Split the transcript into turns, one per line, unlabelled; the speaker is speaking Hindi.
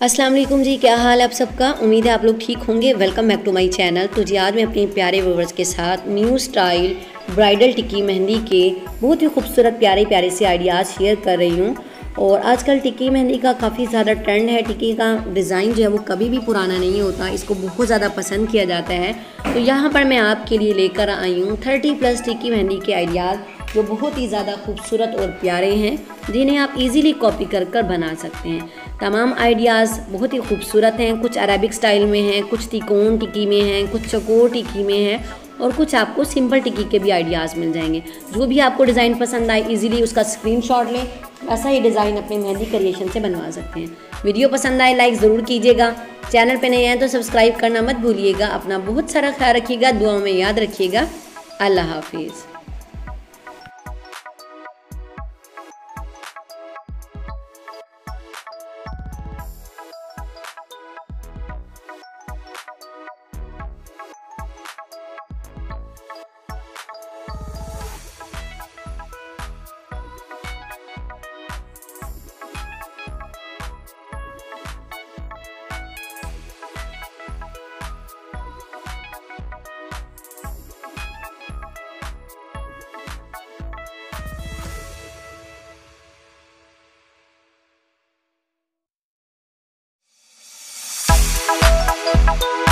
अस्सलाम वालेकुम जी, क्या हाल आप सबका? उम्मीद है आप लोग ठीक होंगे। Welcome back to my channel तो जी, आज मैं अपने प्यारे व्यूवर्स के साथ न्यू स्टाइल ब्राइडल टिक्की मेहंदी के बहुत ही खूबसूरत प्यारे प्यारे से आइडियाज़ शेयर कर रही हूँ। और आजकल टिक्की मेहंदी का काफ़ी ज़्यादा ट्रेंड है। टिक्की का डिज़ाइन जो है वो कभी भी पुराना नहीं होता। इसको बहुत ज़्यादा पसंद किया जाता है। तो यहाँ पर मैं आपके लिए लेकर आई हूँ थर्टी प्लस टिक्की मेहंदी के आइडियाज़ जो बहुत ही ज़्यादा खूबसूरत और प्यारे हैं, जिन्हें आप इजीली कॉपी कर कर बना सकते हैं। तमाम आइडियाज़ बहुत ही खूबसूरत हैं। कुछ अरबिक स्टाइल में हैं, कुछ तिकोन टिक्की में हैं, कुछ चकोर टिक्की में हैं और कुछ आपको सिंपल टिक्की के भी आइडियाज़ मिल जाएँगे। जो भी आपको डिज़ाइन पसंद आए इजीली उसका स्क्रीनशॉट लें। ऐसा ही डिज़ाइन अपने मेहंदी क्रिएशन से बनवा सकते हैं। वीडियो पसंद आए लाइक ज़रूर कीजिएगा। चैनल पर नए हैं तो सब्सक्राइब करना मत भूलिएगा। अपना बहुत सारा ख्याल रखिएगा, दुआओं में याद रखिएगा। अल्लाह हाफिज़। Bye.